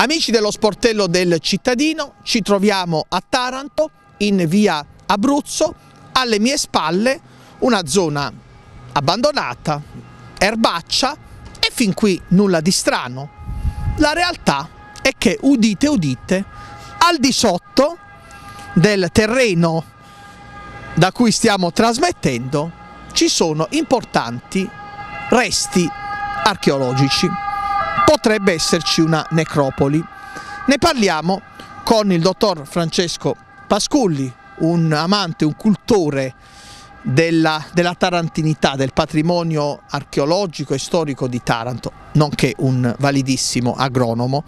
Amici dello sportello del cittadino, ci troviamo a Taranto, in via Abruzzo, alle mie spalle una zona abbandonata, erbaccia e fin qui nulla di strano. La realtà è che, udite udite, al di sotto del terreno da cui stiamo trasmettendo ci sono importanti resti archeologici. Potrebbe esserci una necropoli. Ne parliamo con il dottor Francesco Pasculli, un amante, un cultore della, della, tarantinità, del patrimonio archeologico e storico di Taranto, nonché un validissimo agronomo.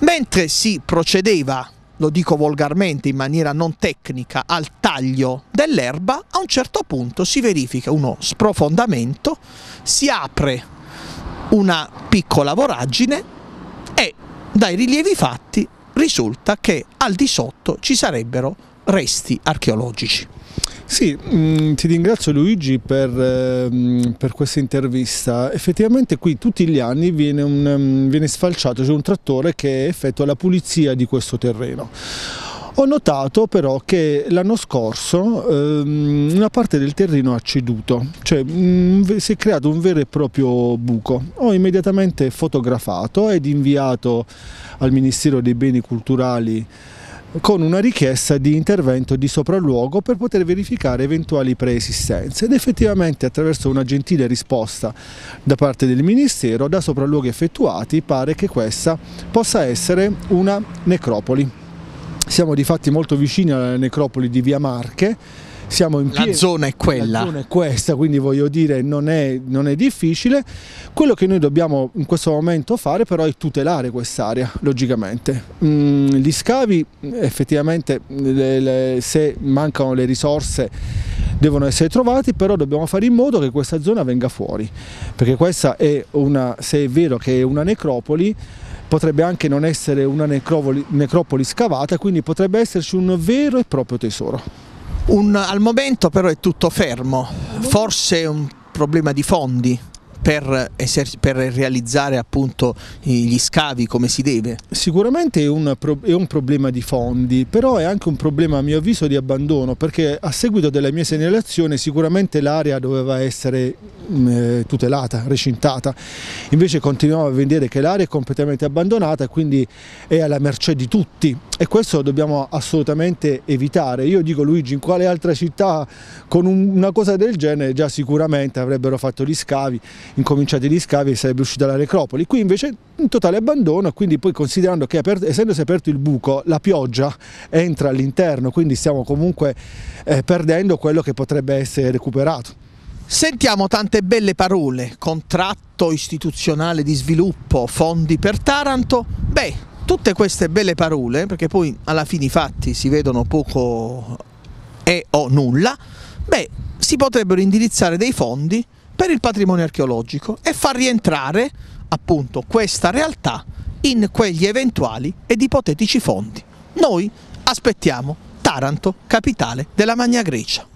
Mentre si procedeva, lo dico volgarmente in maniera non tecnica, al taglio dell'erba, a un certo punto si verifica uno sprofondamento, si apre una piccola voragine e dai rilievi fatti risulta che al di sotto ci sarebbero resti archeologici. Sì, mm, ti ringrazio Luigi per, eh, per, questa intervista. Effettivamente qui tutti gli anni viene, un, um, viene sfalciato, c'è un trattore che effettua la pulizia di questo terreno. Ho notato però che l'anno scorso ehm, una parte del terreno ha ceduto, cioè mh, mm, si è creato un vero e proprio buco. Ho immediatamente fotografato ed inviato al Ministero dei Beni Culturali con una richiesta di intervento di sopralluogo per poter verificare eventuali preesistenze ed effettivamente attraverso una gentile risposta da parte del Ministero da sopralluoghi effettuati pare che questa possa essere una necropoli. Siamo di fatti molto vicini alla necropoli di Via Marche siamo in pieno, la zona è quella. La zona è questa, quindi voglio dire non è, non è difficile. Quello che noi dobbiamo in questo momento fare però è tutelare quest'area, logicamente. Mm, gli scavi effettivamente le, le, se mancano le risorse devono essere trovati, però dobbiamo fare in modo che questa zona venga fuori, perché questa è una, se è vero che è una necropoli, potrebbe anche non essere una necropoli, necropoli scavata, quindi potrebbe esserci un vero e proprio tesoro. Un, al momento però è tutto fermo, forse un problema di fondi per, per, realizzare appunto gli scavi come si deve? Sicuramente è un, è un, problema di fondi, però è anche un problema a mio avviso di abbandono, perché a seguito della mia segnalazione sicuramente l'area doveva essere eh, tutelata, recintata, invece continuiamo a vedere che l'area è completamente abbandonata e quindi è alla mercé di tutti e questo dobbiamo assolutamente evitare. Io dico Luigi, in quale altra città con un, una cosa del genere già sicuramente avrebbero fatto gli scavi, incominciati gli scavi e sarebbe uscita la necropoli. Qui invece in totale abbandono, quindi poi considerando che aperto, essendosi aperto il buco, la pioggia entra all'interno, quindi stiamo comunque eh, perdendo quello che potrebbe essere recuperato. Sentiamo tante belle parole, contratto istituzionale di sviluppo, fondi per Taranto, beh, tutte queste belle parole, perché poi alla fine i fatti si vedono poco e o nulla, beh, si potrebbero indirizzare dei fondi per il patrimonio archeologico e far rientrare appunto questa realtà in quegli eventuali ed ipotetici fondi. Noi aspettiamo Taranto, capitale della Magna Grecia.